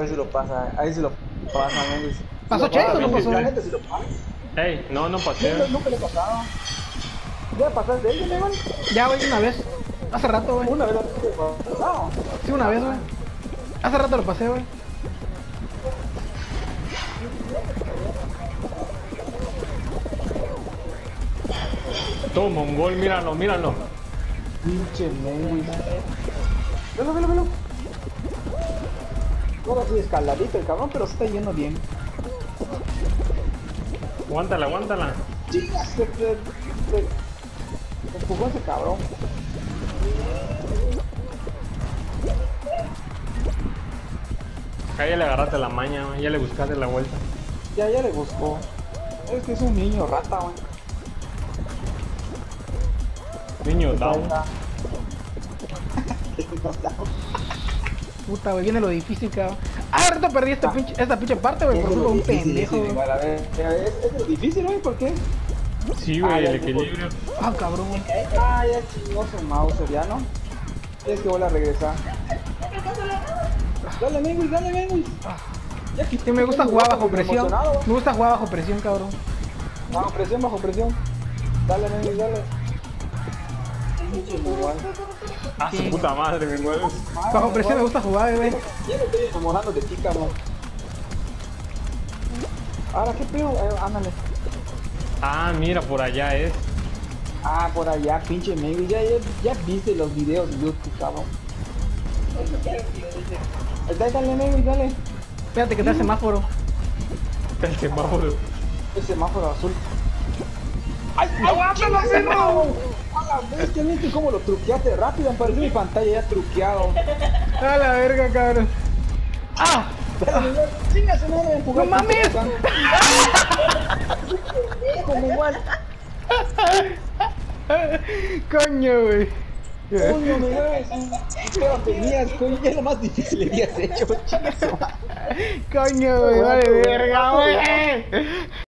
Ahí se lo pasa, ahí se lo pasa, men. ¿Pasó Cheto o no pasó? La gente se lo pasa. Ey, no, no pasé. Nunca- le he pasado. ¿Ya pasaste de? Ya, güey, una vez. Hace rato, güey. Una vez lo he pasado. Sí, una vez, güey. Hace rato lo pasé, güey. Todo mongol, míralo, míralo. Pinche men. Velo, velo, velo. Ahora sí escaladito el cabrón, pero se está yendo bien. Aguántala, aguántala. Chingas, se, se, se empujó ese cabrón. Acá ya le agarraste la maña, ya le buscaste la vuelta. Ya, ya le buscó. Es que es un niño rata, güey. Niño down. Puta, güey, viene lo difícil, cabrón. Ah, ahorita perdí esta pinche, esta pinche parte, güey, por Es culpa de un pendejo. ver, es, es difícil, güey, ¿por qué? Sí, Ah, güey, el equilibrio. Ah, cabrón, güey. Ah, ya chingó su Mauser, ¿ya no? Tienes que volver a regresar. Dale, Menguis, dale, Menguis. Ya quité Sí, me gusta jugar bajo presión. Me gusta jugar bajo presión, cabrón. Bajo presión, bajo presión. Dale, Menguis, dale. Ah, su puta madre, me mueves. Bajo presión me gusta jugar, güey. Ya me estoy enamorando de ti, cabrón. Ahora, ¿qué pedo? Eh, ándale. Ah, mira, por allá es. Ah, por allá, pinche Menguis. Ya, ya, ya viste los videos de YouTube, cabrón. Dale, dale, Menguis, dale. Espérate que está el semáforo. El semáforo. El semáforo azul. ¡Ay, aguántalo, perro! La bestia, ¿viste cómo lo truqueaste rápido? Apareció mi pantalla ya truqueado. A la verga, cabrón. ¡Ah! ¡Chinga su madre! ¡No mames! Como igual. Coño, güey. Coño, me. Pero tenías, coño, ya lo más difícil le habías hecho. Coño, güey, vale verga, güey.